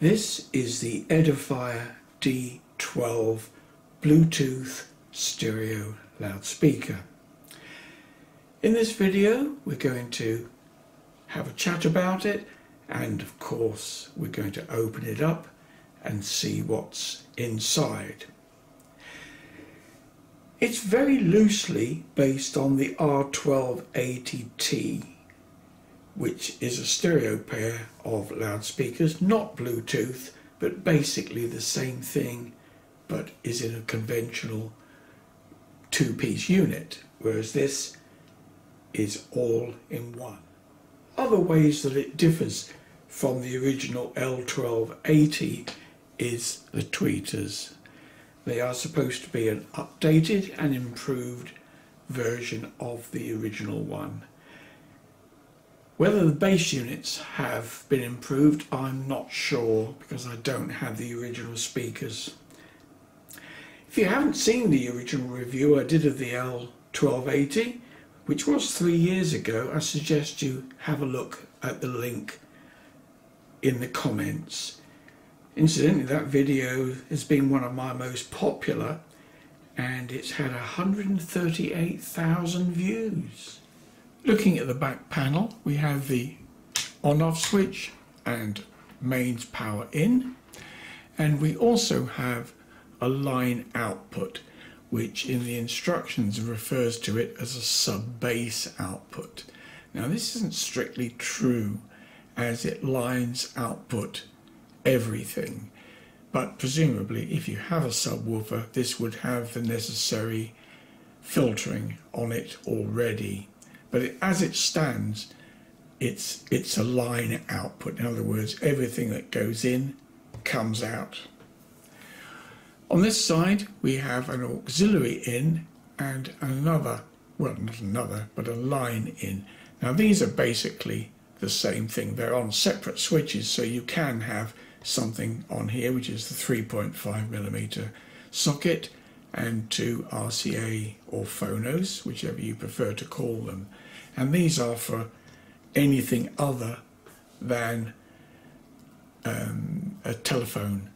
This is the Edifier D12 Bluetooth stereo loudspeaker. In this video we're going to have a chat about it and of course we're going to open it up and see what's inside. It's very loosely based on the R1280T which is a stereo pair of loudspeakers, not Bluetooth, but basically the same thing, but is in a conventional two-piece unit, whereas this is all in one. Other ways that it differs from the original R1280 is the tweeters. They are supposed to be an updated and improved version of the original one. Whether the bass units have been improved, I'm not sure because I don't have the original speakers. If you haven't seen the original review I did of the R1280, which was three years ago, I suggest you have a look at the link in the comments. Incidentally, that video has been one of my most popular and it's had 138,000 views. Looking at the back panel, we have the on-off switch and mains power in. And we also have a line output, which in the instructions refers to it as a sub-bass output. Now this isn't strictly true as it lines output everything. But presumably if you have a subwoofer, this would have the necessary filtering on it already but it, as it stands, it's, it's a line output. In other words, everything that goes in comes out. On this side, we have an auxiliary in and another, well, not another, but a line in. Now, these are basically the same thing. They're on separate switches, so you can have something on here, which is the 3.5 millimeter socket, and two RCA or phonos, whichever you prefer to call them and these are for anything other than um, a telephone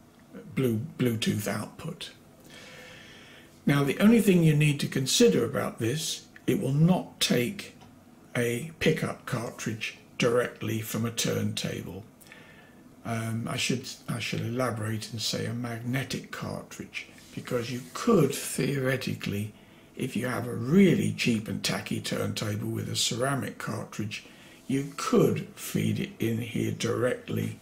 blue, Bluetooth output. Now the only thing you need to consider about this, it will not take a pickup cartridge directly from a turntable. Um, I should I should elaborate and say a magnetic cartridge because you could theoretically if you have a really cheap and tacky turntable with a ceramic cartridge, you could feed it in here directly,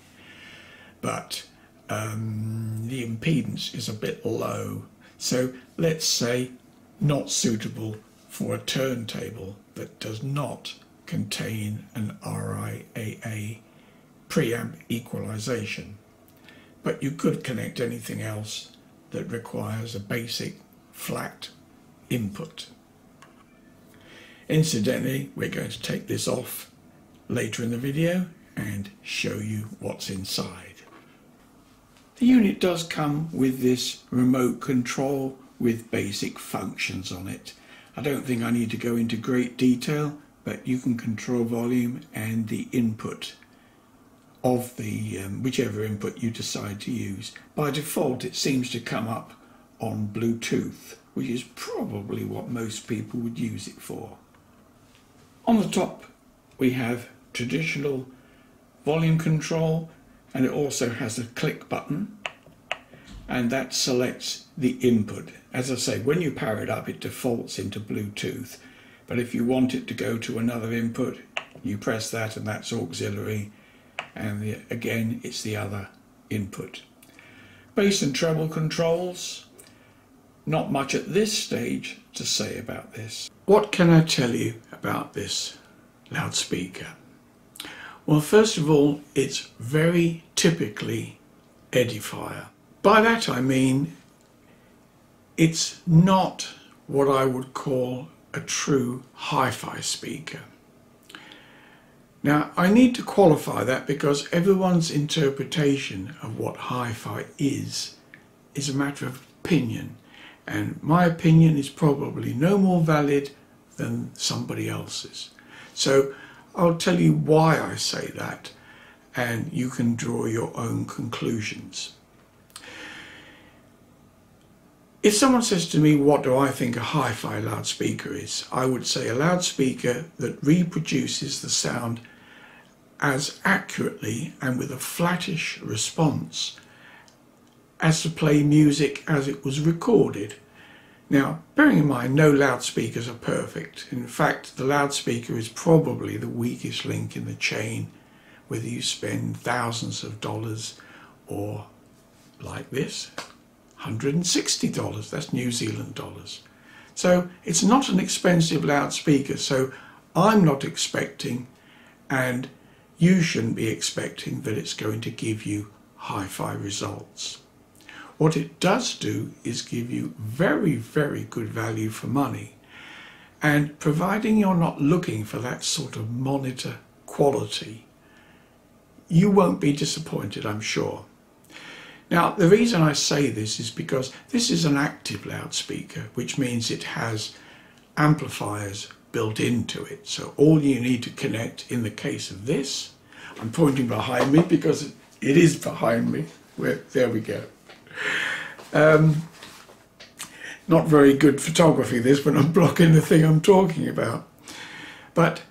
but um, the impedance is a bit low. So let's say not suitable for a turntable that does not contain an RIAA preamp equalization. But you could connect anything else that requires a basic flat input. Incidentally, we're going to take this off later in the video and show you what's inside. The unit does come with this remote control with basic functions on it. I don't think I need to go into great detail, but you can control volume and the input of the um, whichever input you decide to use. By default, it seems to come up on Bluetooth which is probably what most people would use it for. On the top we have traditional volume control and it also has a click button and that selects the input. As I say, when you power it up it defaults into Bluetooth but if you want it to go to another input you press that and that's auxiliary and the, again it's the other input. Bass and treble controls not much at this stage to say about this. What can I tell you about this loudspeaker? Well, first of all, it's very typically Edifier. By that I mean it's not what I would call a true hi-fi speaker. Now, I need to qualify that because everyone's interpretation of what hi-fi is is a matter of opinion and my opinion is probably no more valid than somebody else's. So I'll tell you why I say that and you can draw your own conclusions. If someone says to me, what do I think a hi-fi loudspeaker is? I would say a loudspeaker that reproduces the sound as accurately and with a flattish response as to play music as it was recorded. Now, bearing in mind, no loudspeakers are perfect. In fact, the loudspeaker is probably the weakest link in the chain, whether you spend thousands of dollars or like this, $160, that's New Zealand dollars. So it's not an expensive loudspeaker, so I'm not expecting, and you shouldn't be expecting that it's going to give you hi-fi results. What it does do is give you very, very good value for money. And providing you're not looking for that sort of monitor quality, you won't be disappointed, I'm sure. Now, the reason I say this is because this is an active loudspeaker, which means it has amplifiers built into it. So all you need to connect in the case of this, I'm pointing behind me because it is behind me. Where, there we go. Um, not very good photography this when I'm blocking the thing I'm talking about. But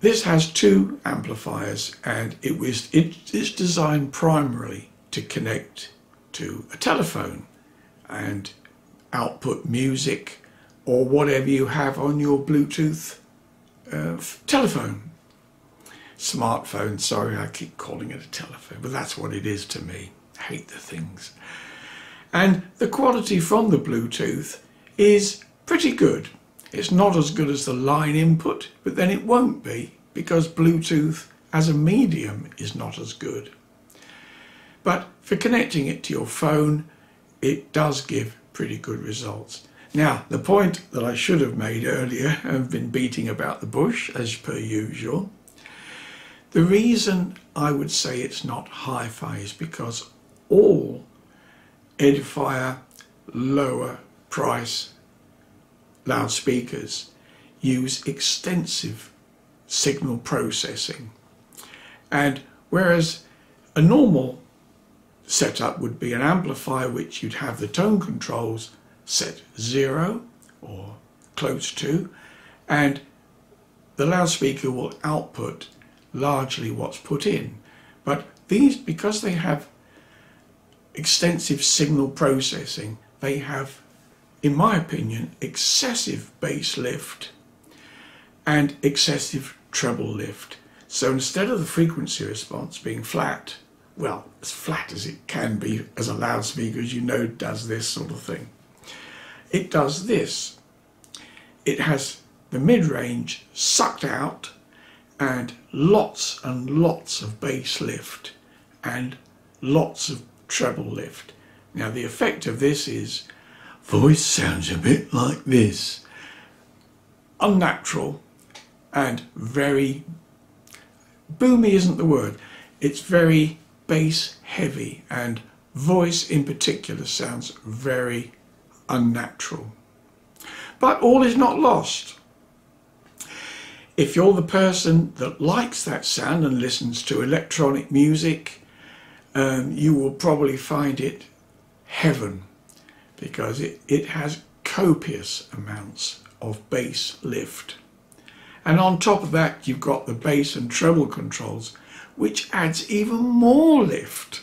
this has two amplifiers and it was it is designed primarily to connect to a telephone and output music or whatever you have on your Bluetooth uh, telephone. Smartphone, sorry, I keep calling it a telephone, but that's what it is to me hate the things. And the quality from the Bluetooth is pretty good. It's not as good as the line input, but then it won't be because Bluetooth as a medium is not as good. But for connecting it to your phone, it does give pretty good results. Now, the point that I should have made earlier, I've been beating about the bush as per usual. The reason I would say it's not hi-fi is because all Edifier lower price loudspeakers use extensive signal processing. And whereas a normal setup would be an amplifier which you'd have the tone controls set zero or close to, and the loudspeaker will output largely what's put in. But these, because they have extensive signal processing, they have, in my opinion, excessive bass lift and excessive treble lift. So instead of the frequency response being flat, well, as flat as it can be as a loudspeaker, as you know, does this sort of thing. It does this. It has the mid-range sucked out and lots and lots of bass lift and lots of treble lift. Now the effect of this is voice sounds a bit like this. Unnatural and very, boomy isn't the word, it's very bass heavy and voice in particular sounds very unnatural. But all is not lost. If you're the person that likes that sound and listens to electronic music, um, you will probably find it heaven because it, it has copious amounts of bass lift. And on top of that, you've got the bass and treble controls, which adds even more lift.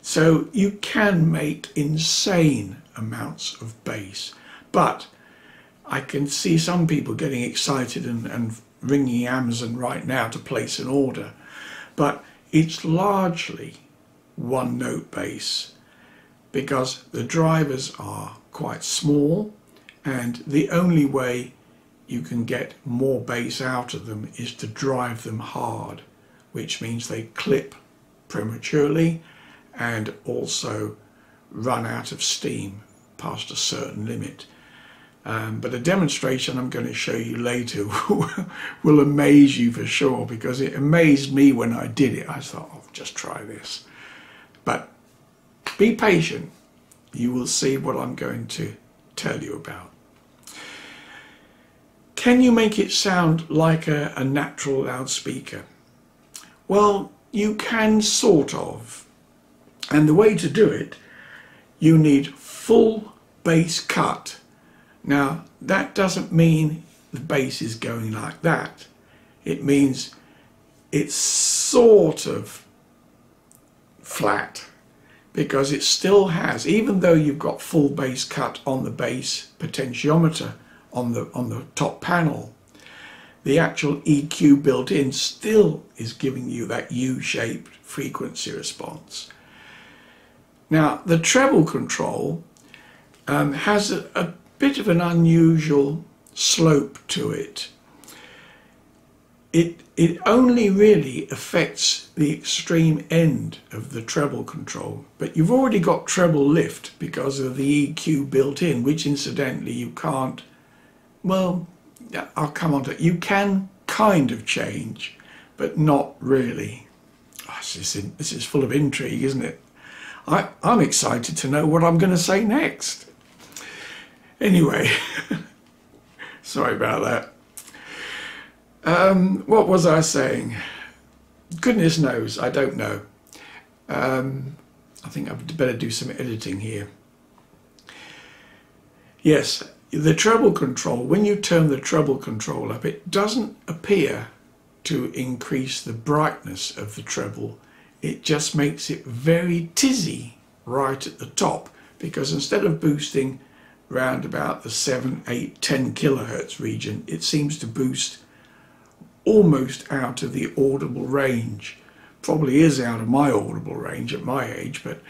So you can make insane amounts of bass. But I can see some people getting excited and, and ringing Amazon right now to place an order. But it's largely one note bass because the drivers are quite small and the only way you can get more bass out of them is to drive them hard which means they clip prematurely and also run out of steam past a certain limit. Um, but a demonstration I'm going to show you later will amaze you for sure because it amazed me when I did it. I thought, I'll just try this. But be patient. You will see what I'm going to tell you about. Can you make it sound like a, a natural loudspeaker? Well, you can sort of. And the way to do it, you need full bass cut. Now, that doesn't mean the bass is going like that. It means it's sort of flat because it still has, even though you've got full bass cut on the bass potentiometer on the, on the top panel, the actual EQ built in still is giving you that U-shaped frequency response. Now, the treble control um, has a, a bit of an unusual slope to it. It, it only really affects the extreme end of the treble control, but you've already got treble lift because of the EQ built in, which incidentally you can't, well, I'll come on to it. You can kind of change, but not really. Oh, this, is, this is full of intrigue, isn't it? I, I'm excited to know what I'm going to say next. Anyway, sorry about that. Um, what was I saying? Goodness knows, I don't know. Um, I think I'd better do some editing here. Yes, the treble control, when you turn the treble control up, it doesn't appear to increase the brightness of the treble. It just makes it very tizzy right at the top because instead of boosting round about the 7, 8, 10 kilohertz region, it seems to boost almost out of the audible range. Probably is out of my audible range at my age, but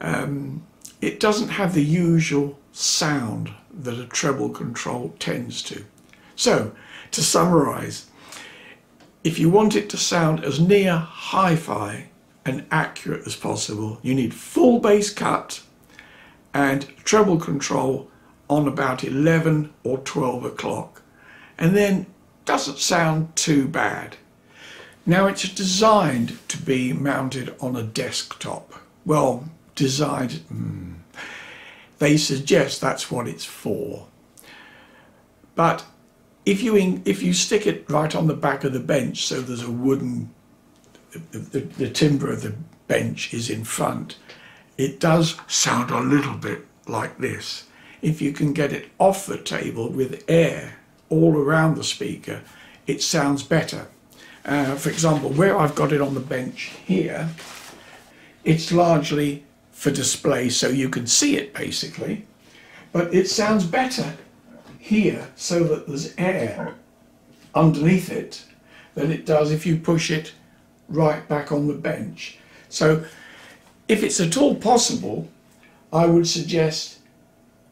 um, it doesn't have the usual sound that a treble control tends to. So, to summarize, if you want it to sound as near hi-fi and accurate as possible, you need full bass cut and treble control on about 11 or 12 o'clock. And then doesn't sound too bad. Now it's designed to be mounted on a desktop. Well, designed, hmm, they suggest that's what it's for. But if you in, if you stick it right on the back of the bench, so there's a wooden, the, the, the timber of the bench is in front, it does sound a little bit like this. If you can get it off the table with air all around the speaker, it sounds better. Uh, for example, where I've got it on the bench here, it's largely for display so you can see it basically, but it sounds better here so that there's air underneath it than it does if you push it right back on the bench. So if it's at all possible, I would suggest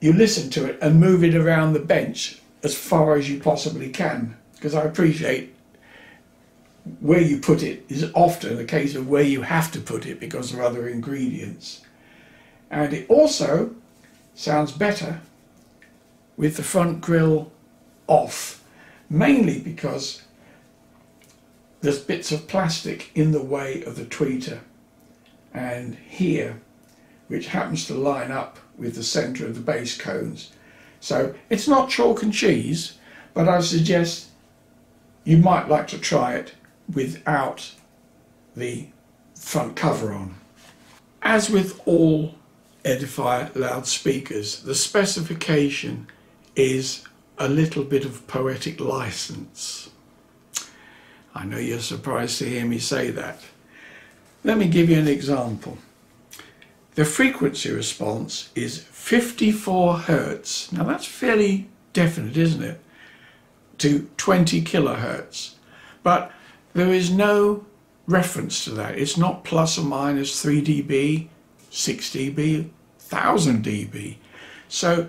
you listen to it and move it around the bench as far as you possibly can because I appreciate where you put it is often a case of where you have to put it because of other ingredients. And it also sounds better with the front grill off, mainly because there's bits of plastic in the way of the tweeter and here, which happens to line up with the centre of the bass cones. So it's not chalk and cheese, but I suggest you might like to try it without the front cover on. As with all Edifier loudspeakers, the specification is a little bit of poetic license. I know you're surprised to hear me say that. Let me give you an example. The frequency response is 54 Hertz. Now that's fairly definite, isn't it? to 20 kilohertz. But there is no reference to that. It's not plus or minus 3 dB, 6 dB, 1000 dB. So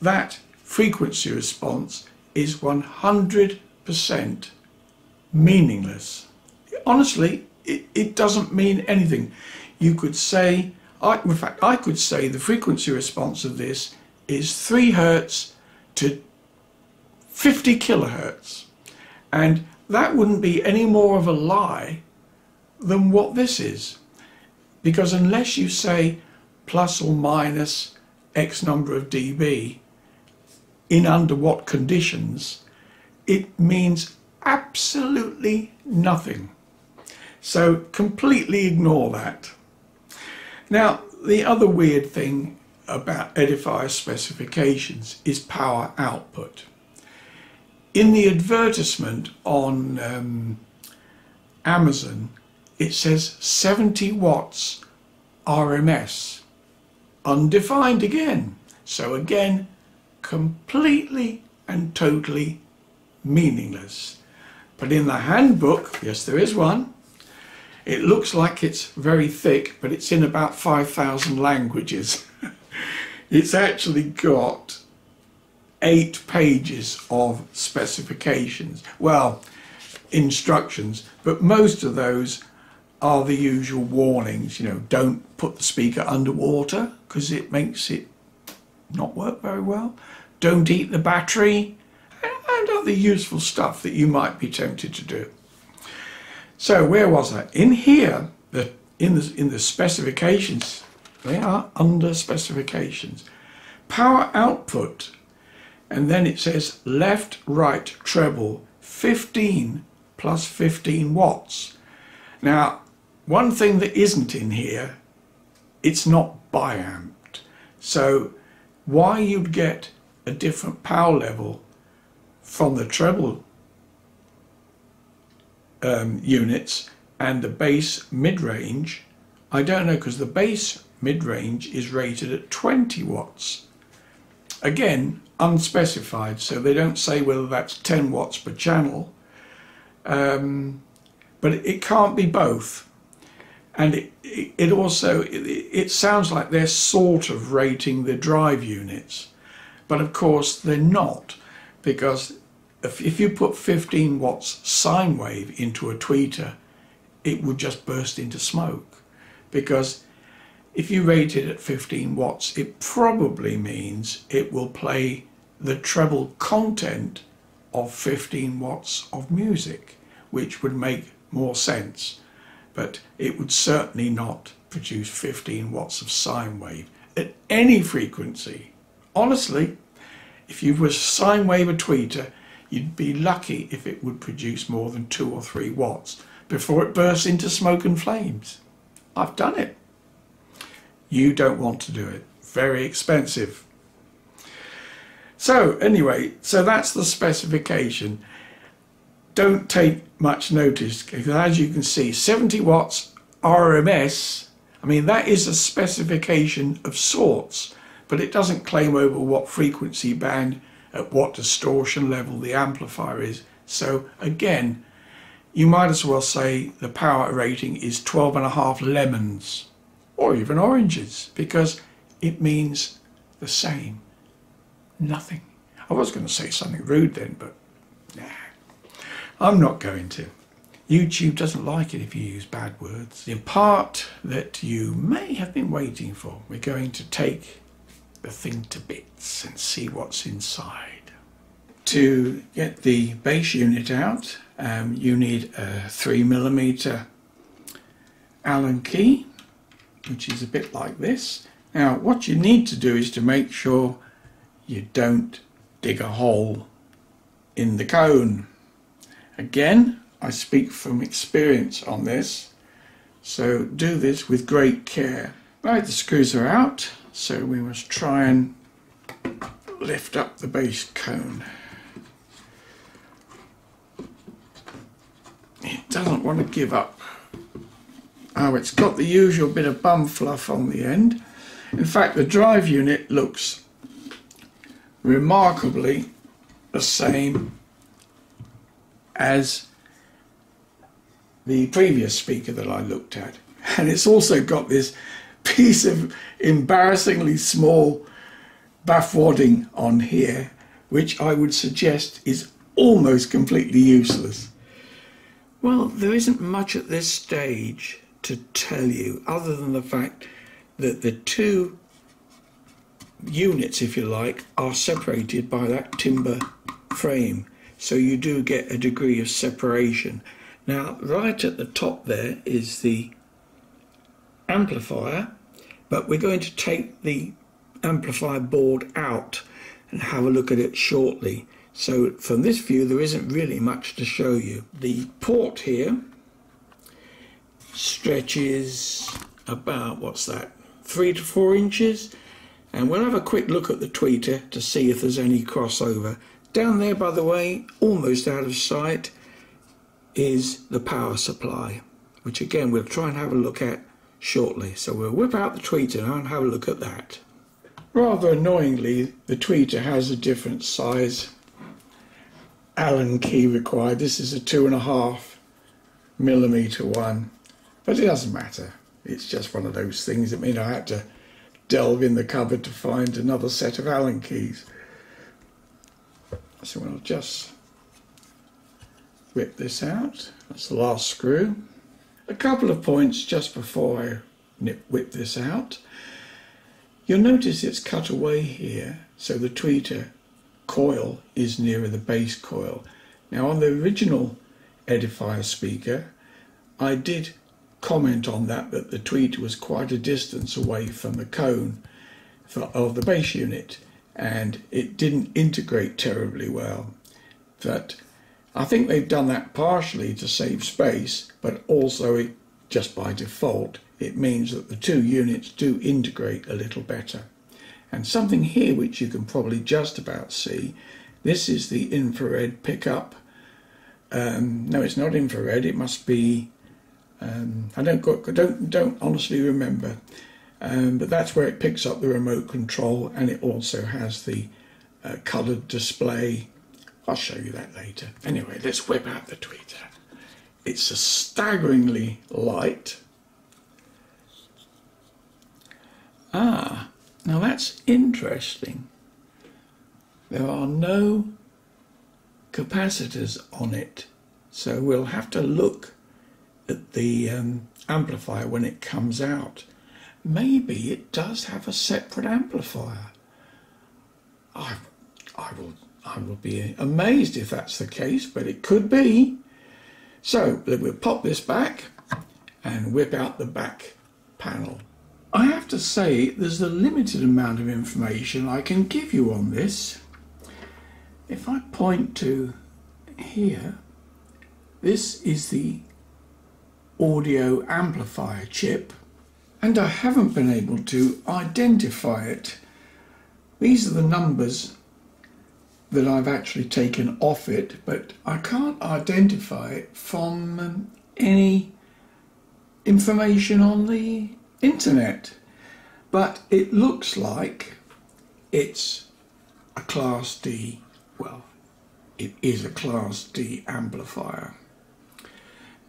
that frequency response is 100% meaningless. Honestly, it, it doesn't mean anything. You could say, I, in fact, I could say the frequency response of this is 3 hertz to 50 kilohertz. And that wouldn't be any more of a lie than what this is. Because unless you say plus or minus X number of dB, in under what conditions, it means absolutely nothing. So completely ignore that. Now, the other weird thing about Edifier specifications is power output. In the advertisement on um, Amazon, it says 70 watts RMS, undefined again. So again, completely and totally meaningless. But in the handbook, yes, there is one. It looks like it's very thick, but it's in about 5,000 languages. it's actually got eight pages of specifications. Well, instructions, but most of those are the usual warnings. You know, don't put the speaker underwater because it makes it not work very well. Don't eat the battery and other useful stuff that you might be tempted to do. So where was I? In here, the, in, the, in the specifications, they are under specifications. Power output, and then it says left, right, treble, 15 plus 15 watts. Now, one thing that isn't in here, it's not biamped. So why you'd get a different power level from the treble um, units and the bass mid-range, I don't know because the bass mid-range is rated at 20 watts. Again, unspecified, so they don't say whether that's 10 watts per channel, um, but it, can't be both and it, it also it, it sounds like they're sort of rating the drive units but of course they're not because if, if you put 15 watts sine wave into a tweeter it would just burst into smoke because if you rate it at 15 watts it probably means it will play the treble content of 15 watts of music which would make more sense but it would certainly not produce 15 watts of sine wave at any frequency. Honestly, if you were sine wave a tweeter, you'd be lucky if it would produce more than two or three watts before it bursts into smoke and flames. I've done it. You don't want to do it. Very expensive. So anyway, so that's the specification don't take much notice because as you can see 70 watts RMS I mean that is a specification of sorts but it doesn't claim over what frequency band at what distortion level the amplifier is so again you might as well say the power rating is 12 and a half lemons or even oranges because it means the same nothing I was going to say something rude then but nah I'm not going to. YouTube doesn't like it if you use bad words. The part that you may have been waiting for, we're going to take the thing to bits and see what's inside. To get the bass unit out, um, you need a 3mm Allen key, which is a bit like this. Now, what you need to do is to make sure you don't dig a hole in the cone Again, I speak from experience on this, so do this with great care. Right, the screws are out, so we must try and lift up the bass cone. It doesn't want to give up. Oh, it's got the usual bit of bum fluff on the end. In fact, the drive unit looks remarkably the same as the previous speaker that I looked at. And it's also got this piece of embarrassingly small buff wadding on here, which I would suggest is almost completely useless. Well, there isn't much at this stage to tell you other than the fact that the two units, if you like, are separated by that timber frame so you do get a degree of separation. Now right at the top there is the amplifier but we're going to take the amplifier board out and have a look at it shortly. So from this view there isn't really much to show you. The port here stretches about, what's that, three to four inches. And we'll have a quick look at the tweeter to see if there's any crossover. Down there, by the way, almost out of sight, is the power supply, which again we'll try and have a look at shortly. So we'll whip out the tweeter now and have a look at that. Rather annoyingly, the tweeter has a different size Allen key required. This is a two and a half millimeter one, but it doesn't matter. It's just one of those things that mean I had to delve in the cupboard to find another set of Allen keys. So we'll just whip this out. That's the last screw. A couple of points just before I nip, whip this out. You'll notice it's cut away here, so the tweeter coil is nearer the bass coil. Now on the original Edifier speaker, I did comment on that, that the tweeter was quite a distance away from the cone for, of the bass unit and it didn't integrate terribly well. But I think they've done that partially to save space, but also it, just by default, it means that the two units do integrate a little better. And something here which you can probably just about see, this is the infrared pickup. Um, no, it's not infrared. It must be. Um, I don't don't don't honestly remember, um, but that's where it picks up the remote control, and it also has the uh, coloured display. I'll show you that later. Anyway, let's whip out the tweeter. It's a staggeringly light. Ah, now that's interesting. There are no capacitors on it, so we'll have to look at the um, amplifier when it comes out. Maybe it does have a separate amplifier. I, I will, I would be amazed if that's the case, but it could be. So we'll pop this back and whip out the back panel. I have to say there's a limited amount of information I can give you on this. If I point to here, this is the audio amplifier chip and I haven't been able to identify it. These are the numbers that I've actually taken off it, but I can't identify it from um, any information on the internet. But it looks like it's a Class D, well, it is a Class D amplifier.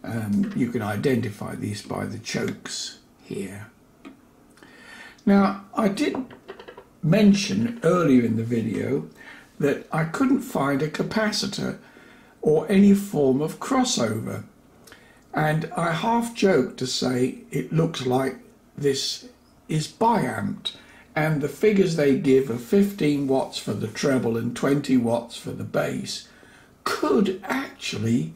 Um, you can identify these by the chokes here. Now, I did mention earlier in the video that I couldn't find a capacitor or any form of crossover. And I half joked to say it looks like this is biamped and the figures they give of 15 watts for the treble and 20 watts for the bass could actually,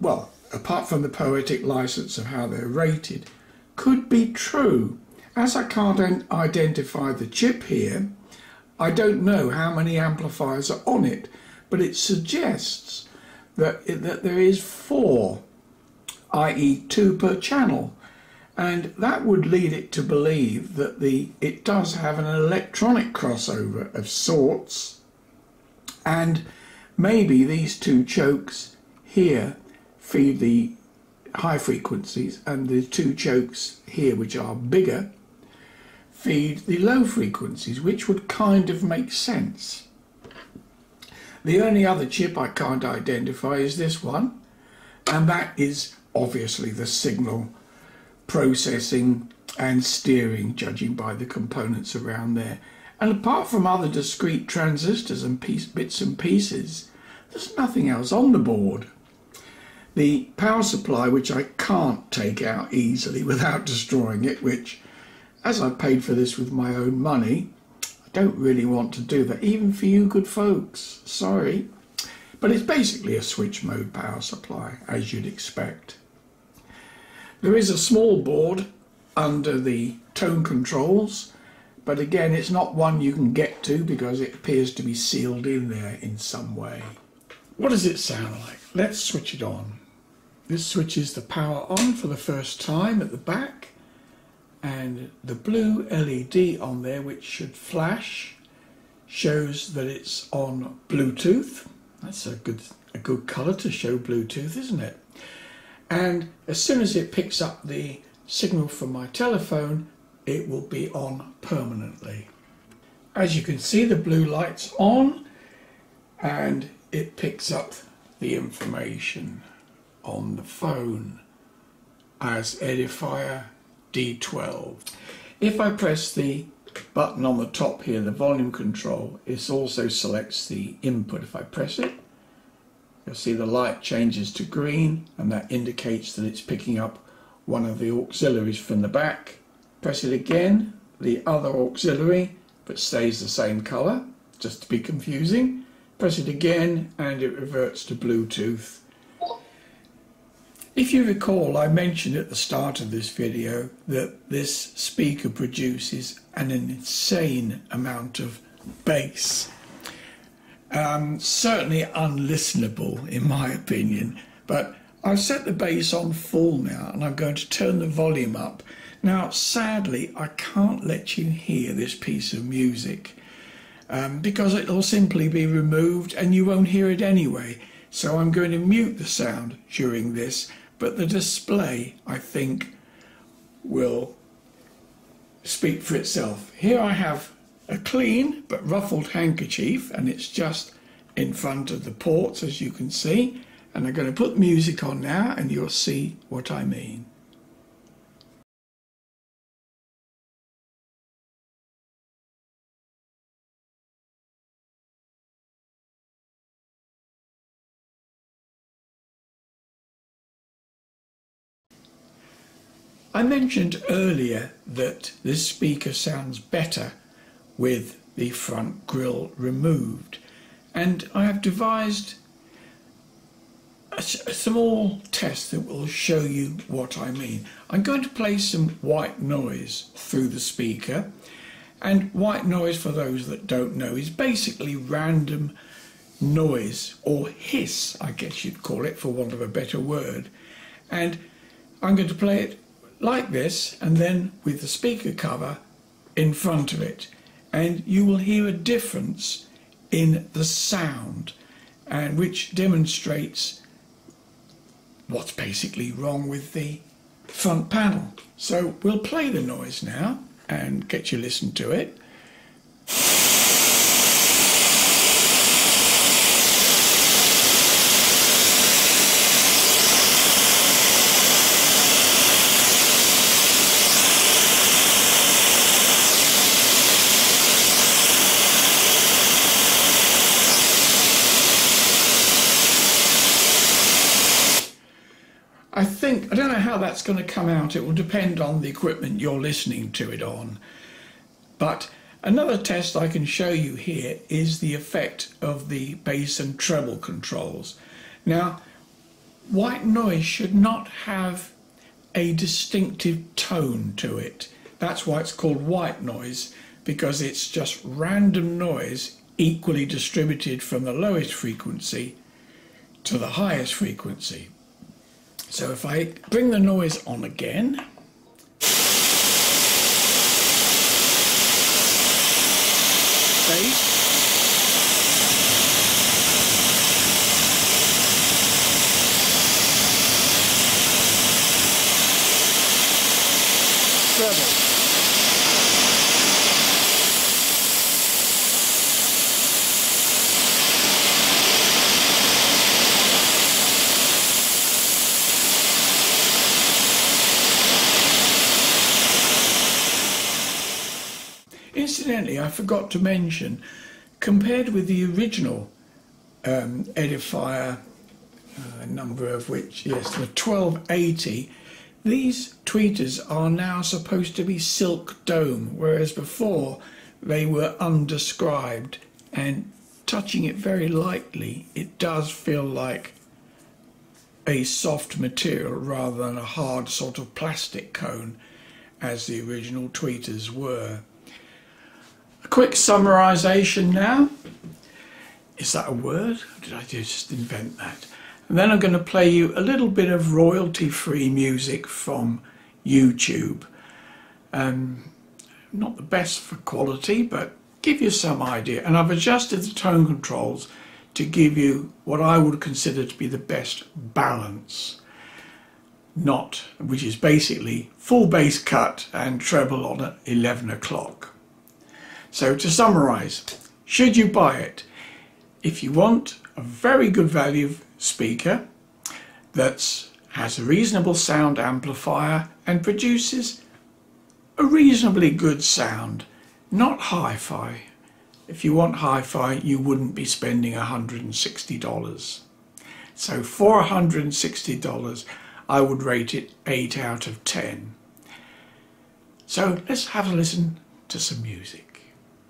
well, apart from the poetic license of how they're rated, could be true. As I can't identify the chip here, I don't know how many amplifiers are on it, but it suggests that, that there is four, i.e. two per channel and that would lead it to believe that the it does have an electronic crossover of sorts and maybe these two chokes here feed the high frequencies and the two chokes here which are bigger feed the low frequencies which would kind of make sense the only other chip I can't identify is this one and that is obviously the signal processing and steering, judging by the components around there. And apart from other discrete transistors and piece, bits and pieces, there's nothing else on the board. The power supply, which I can't take out easily without destroying it, which, as I paid for this with my own money, I don't really want to do that, even for you good folks. Sorry. But it's basically a switch mode power supply, as you'd expect. There is a small board under the tone controls, but again, it's not one you can get to because it appears to be sealed in there in some way. What does it sound like? Let's switch it on. this switches the power on for the first time at the back and the blue LED on there which should flash shows that it's on Bluetooth. That's a good a good colour to show Bluetooth, isn't it? And as soon as it picks up the signal from my telephone, it will be on permanently. As you can see, the blue light's on and it picks up the information on the phone as Edifier D12. If I press the button on the top here, the volume control, it also selects the input. If I press it, you'll see the light changes to green and that indicates that it's picking up one of the auxiliaries from the back. Press it again, the other auxiliary, but stays the same colour, just to be confusing. Press it again and it reverts to Bluetooth. If you recall, I mentioned at the start of this video that this speaker produces an insane amount of bass. Um, certainly unlistenable in my opinion, but I've set the bass on full now and I'm going to turn the volume up. Now, sadly, I can't let you hear this piece of music um, because it'll simply be removed and you won't hear it anyway. So I'm going to mute the sound during this, but the display, I think, will speak for itself. Here I have a clean but ruffled handkerchief and it's just in front of the ports as you can see and I'm going to put music on now and you'll see what I mean. I mentioned earlier that this speaker sounds better with the front grille removed and I have devised a, small test that will show you what I mean. I'm going to play some white noise through the speaker and white noise for those that don't know is basically random noise or hiss I guess you'd call it for want of a better word and I'm going to play it like this and then with the speaker cover in front of it and you will hear a difference in the sound and which demonstrates what's basically wrong with the front panel. So we'll play the noise now and get you listen to it. I think, I don't know how that's going to come out. It will depend on the equipment you're listening to it on. But another test I can show you here is the effect of the bass and treble controls. Now, white noise should not have a distinctive tone to it. That's why it's called white noise, because it's just random noise equally distributed from the lowest frequency to the highest frequency. So if I bring the noise on again, bass, treble. I forgot to mention, compared with the original um, Edifier, uh, number of which, yes, the 1280, these tweeters are now supposed to be silk dome, whereas before they were undescribed. And touching it very lightly, it does feel like a soft material rather than a hard sort of plastic cone as the original tweeters were. A quick summarisation now. Is that a word? Or did I just invent that? And then I'm going to play you a little bit of royalty free music from YouTube. Um, not the best for quality, but give you some idea. And I've adjusted the tone controls to give you what I would consider to be the best balance. Not, which is basically full bass cut and treble on at 11 o'clock. So to summarize, should you buy it? If you want a very good value speaker that has a reasonable sound amplifier and produces a reasonably good sound, not hi-fi. If you want hi-fi, you wouldn't be spending $160. So for $160, I would rate it 8 out of 10. So let's have a listen to some music.